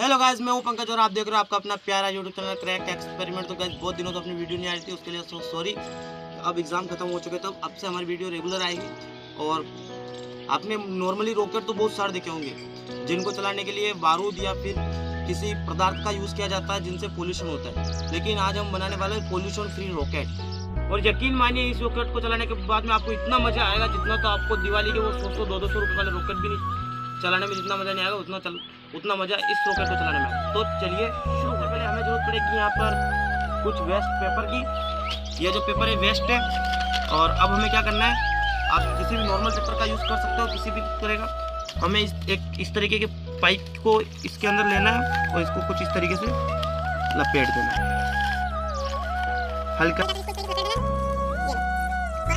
Hello guys मैं हूँ पंकज और आप देख रहे हो आपका अपना प्यारा यूट्यूब चैनल क्रैक एक्सपेरिमेंट तो गाइज़ बहुत दिनों से अपनी वीडियो नहीं आ रही थी, उसके लिए सो सॉरी अब एग्ज़ाम खत्म हो चुके तब अब से हमारी वीडियो रेगुलर आएगी। और आपने नॉर्मली रॉकेट तो बहुत सारे देखे होंगे, जिनको चलाने के लिए बारूद या फिर किसी पदार्थ का यूज़ किया जाता है, जिनसे पोल्यूशन होता है। लेकिन आज हम बनाने वाले हैं पोल्यूशन फ्री रॉकेट और यकीन मानिए, इस रॉकेट को चलाने के बाद में आपको इतना मज़ा आएगा, जितना तो आपको दिवाली के वो सौ सौ, दो दो सौ रुपये वाले रॉकेट भी नहीं चलाने में जितना मज़ा नहीं आएगा, उतना चल, उतना मज़ा इस रॉकेट को चलाने में तो चलिए, शुरू करने पहले हमें ज़रूरत पड़ेगी यहाँ पर कुछ वेस्ट पेपर की। यह जो पेपर है वेस्ट है। और अब हमें क्या करना है, आप किसी भी नॉर्मल पेपर का यूज़ कर सकते हो, किसी भी तरह का। हमें इस, एक, इस तरीके के पाइप को इसके अंदर लेना है और इसको कुछ इस तरीके से लपेट देना है। हल्का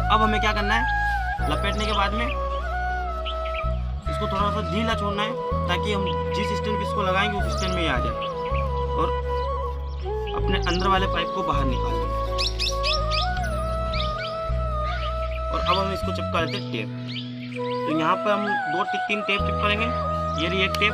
अब हमें क्या करना है, लपेटने के बाद में इसको थोड़ा सा ढीला छोड़ना है, ताकि हम जिस स्टैंड पे इसको लगाएँगे, उस स्टैंड में ही आ जाए। और अपने अंदर वाले पाइप को बाहर निकाल दें। और अब हम इसको चिपका लेते हैं टेप तो यहाँ पर हम दो तीन टेप चिपकाएँगे ये रही एक टेप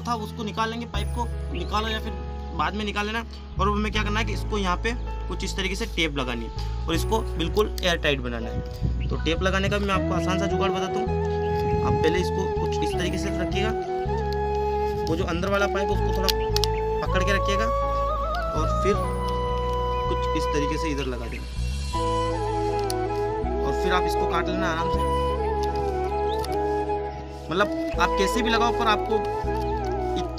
था, उसको निकाल लेंगे, पाइप को निकालो या फिर बाद में निकाल लेना। और हमें क्या करना है कि इसको यहाँ पे कुछ इस तरीके से टेप लगानी है और इसको बिल्कुल एयर टाइट बनाना है। तो टेप लगाने का मैं आपको आसान सा जुगाड़ बताता हूँ। आप पहले इसको कुछ इस तरीके से रखिएगा। वो जो अंदर वाला पाइप, उसको थोड़ा पकड़ के रखिएगा और फिर कुछ इस तरीके से इधर लगा देना। और फिर आप इसको काट लेना आराम से। मतलब आप कैसे भी लगाओ, पर आपको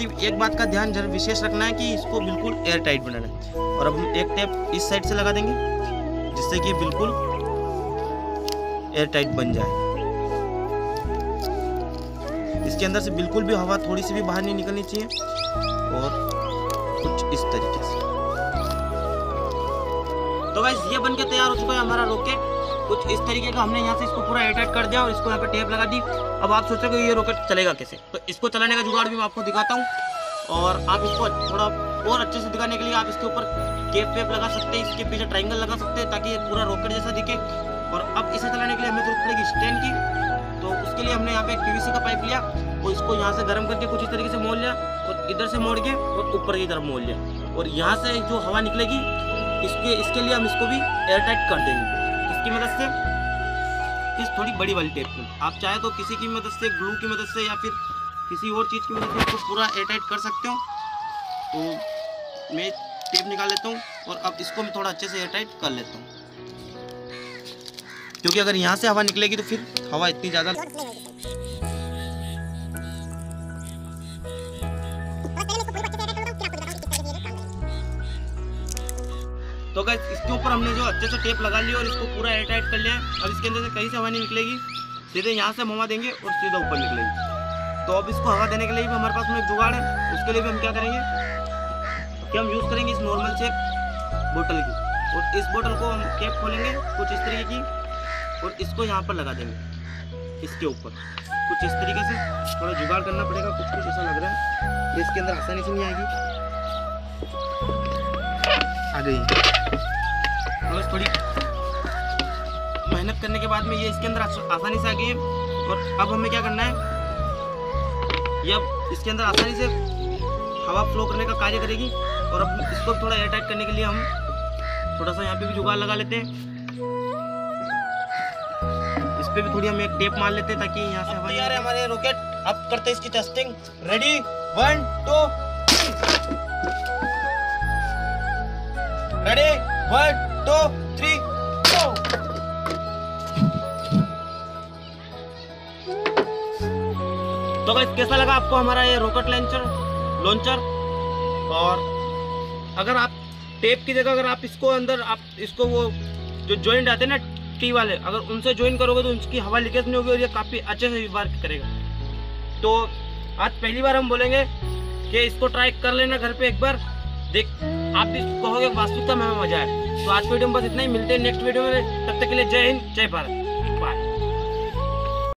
इतनी एक बात का ध्यान ज़रूर विशेष रखना है कि इसको बिल्कुल एयर टाइट बनाना है। और अब हम एक टेप इस साइड से लगा देंगे, जिससे कि बिल्कुल एयर टाइट बन जाए। इसके अंदर से बिल्कुल भी हवा थोड़ी सी भी बाहर नहीं निकलनी चाहिए, और कुछ इस तरीके से। तो गाइस ये बन के तैयार हो चुका है हमारा रॉकेट कुछ इस तरीके का हमने यहाँ से इसको पूरा एयरटाइट कर दिया और इसको यहाँ पे टेप लगा दी। अब आप सोचोगे ये रॉकेट चलेगा कैसे? तो इसको चलाने का जुगाड़ भी मैं आपको दिखाता हूँ। और आप इसको थोड़ा और अच्छे से दिखाने के लिए आप इसके ऊपर केप वेप लगा सकते हैं, इसके पीछे ट्राइंगल लगा सकते हैं ताकि ये पूरा रॉकेट जैसा दिखे। और अब इसे चलाने के लिए हमें ज़रूरत पड़ेगी स्टैंड की। तो उसके लिए हमने यहाँ पे एक पीवीसी का पाइप लिया और इसको यहाँ से गर्म करके कुछ इस तरीके से मोड़ लिया और इधर से मोड़ के और ऊपर की तरफ़ मोड़ लिया। और यहाँ से जो हवा निकलेगी, इसके इसके लिए हम इसको भी एयर टाइट कर देंगे। इसकी मदद से। इस थोड़ी बड़ी वाली टेप में। आप चाहे तो किसी की मदद से ग्लू की मदद से या फिर किसी और चीज़ की मदद से इसको पूरा एटाइट कर सकते हो। तो मैं टेप निकाल लेता हूँ और अब इसको मैं थोड़ा अच्छे से एयरटाइट कर लेता हूँ। क्योंकि अगर यहाँ से हवा निकलेगी तो फिर हवा इतनी ज़्यादा तो गैस इसके ऊपर हमने जो अच्छे से टेप लगा लिया और इसको पूरा एयर टाइट कर लिया है। अब इसके अंदर से कहीं से हवा नहीं निकलेगी। सीधे यहाँ से हम हवा देंगे और सीधा ऊपर निकलेगी। तो अब इसको हवा देने के लिए भी हमारे पास में एक जुगाड़ है। उसके लिए भी हम क्या करेंगे? कि हम यूज़ करेंगे इस नॉर्मल से बोतल की। और इस बोतल को हम कैप खोलेंगे कुछ इस तरीके की और इसको यहाँ पर लगा देंगे। इसके ऊपर। कुछ इस तरीके से थोड़ा जुगाड़ करना पड़ेगा कुछ कुछ ऐसा लग रहा है। इसके अंदर आसानी से नहीं आएगी। आ गई। बस थोड़ी मेहनत करने के बाद में ये इसके अंदर आसानी से आ गई है। और अब हमें क्या करना है? ये अब इसके अंदर आसानी से हवा फ्लो करने का कार्य करेगी। और अब इसको थोड़ा एयर टाइट करने के लिए हम थोड़ा सा यहाँ पे भी जुगाड़ लगा लेते हैं। इस पर भी थोड़ी हम एक टेप मार लेते हैं ताकि यहाँ से हवा यार हमारे रॉकेट अब करते हैं इसकी testing ready one two ready one two three तो गाइस कैसा लगा आपको हमारा ये रॉकेट लॉन्चर लॉन्चर और अगर आप टेप की जगह अगर आप इसको अंदर, आप इसको वो जो जॉइंट आते हैं ना टी वाले, अगर उनसे ज्वाइन करोगे तो उसकी हवा लीकेज नहीं होगी और ये काफ़ी अच्छे से वर्क करेगा। तो आज पहली बार हम बोलेंगे कि इसको ट्राई कर लेना घर पे एक बार। देख, आप भी कहोगे वास्तविकता में मज़ा है तो आज की वीडियो में बस इतना ही। मिलते हैं नेक्स्ट वीडियो में। तब तक के लिए जय हिंद, जय भारत।